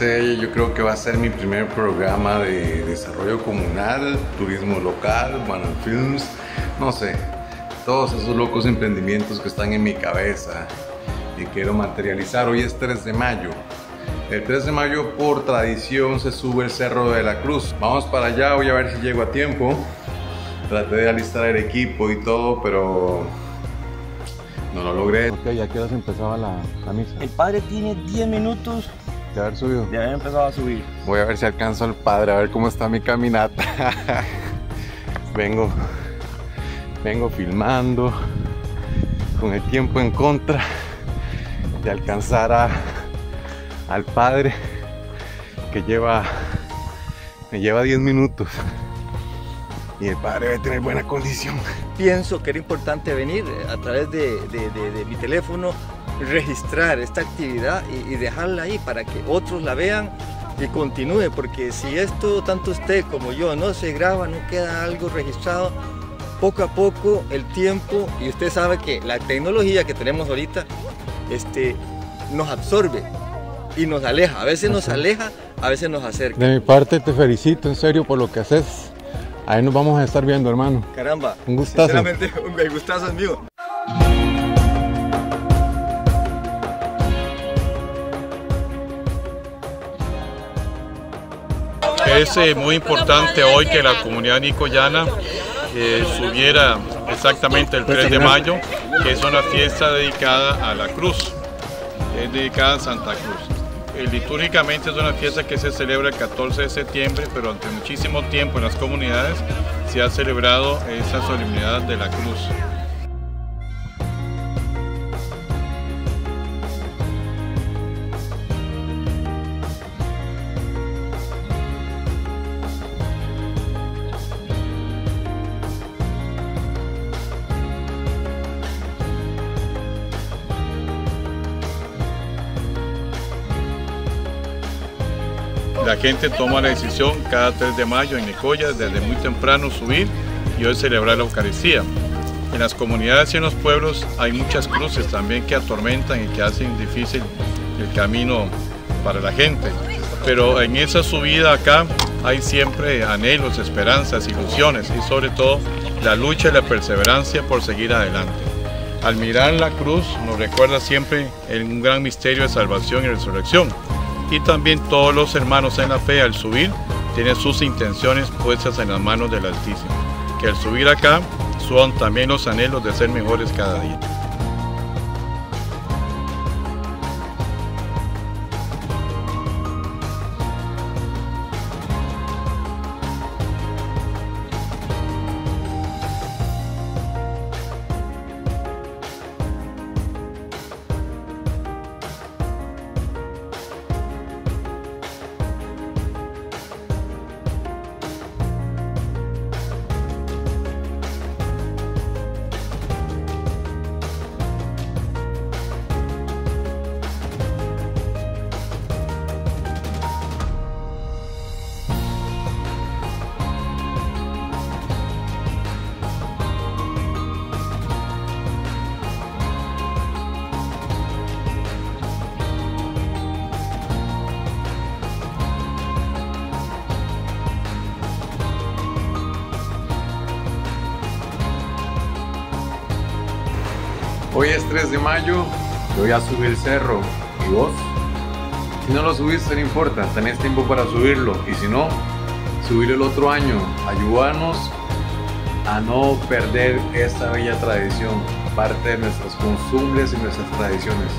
Yo creo que va a ser mi primer programa de desarrollo comunal, turismo local, bueno, films, no sé, todos esos locos emprendimientos que están en mi cabeza y quiero materializar. Hoy es 3 de mayo. El 3 de mayo por tradición se sube el Cerro de la Cruz. Vamos para allá, voy a ver si llego a tiempo. Traté de alistar el equipo y todo, pero no lo logré. Ok, ¿ya qué empezaba la, la misa? El padre tiene 10 minutos de haber subido. De haber empezado a subir. Voy a ver si alcanzo al padre, a ver cómo está mi caminata. vengo, vengo filmando con el tiempo en contra de alcanzar a, al padre que lleva, me lleva 10 minutos y el padre debe tener buena condición. Pienso que era importante venir a través de, mi teléfono, registrar esta actividad y, dejarla ahí para que otros la vean y continúe, porque si esto, tanto usted como yo, no se graba, no queda algo registrado, poco a poco el tiempo, y usted sabe que la tecnología que tenemos ahorita este, nos absorbe y nos aleja. A veces nos aleja, a veces nos acerca. De mi parte te felicito en serio por lo que haces. Ahí nos vamos a estar viendo, hermano. Caramba. Un gustazo. Sinceramente, un gustazo es mío. Es eh, muy importante hoy que la comunidad nicoyana eh, subiera exactamente el 3 de mayo, que es una fiesta dedicada a la cruz, es dedicada a Santa Cruz. Eh, litúrgicamente es una fiesta que se celebra el 14 de septiembre, pero ante muchísimo tiempo en las comunidades se ha celebrado esa solemnidad de la cruz. La gente toma la decisión cada 3 de mayo en Nicoya, desde muy temprano subir y hoy celebrar la Eucaristía. En las comunidades y en los pueblos hay muchas cruces también que atormentan y que hacen difícil el camino para la gente. Pero en esa subida acá hay siempre anhelos, esperanzas, ilusiones y sobre todo la lucha y la perseverancia por seguir adelante. Al mirar la cruz nos recuerda siempre un gran misterio de salvación y resurrección y también todos los hermanos en la fe al subir tienen sus intenciones puestas en las manos del Altísimo, que al subir acá son también los anhelos de ser mejores cada día. Hoy es 3 de mayo, voy a subir el cerro. ¿Y vos? Si no lo subiste, no importa, tenés tiempo para subirlo. Y si no, subir el otro año. Ayúdanos a no perder esta bella tradición, parte de nuestras costumbres y nuestras tradiciones.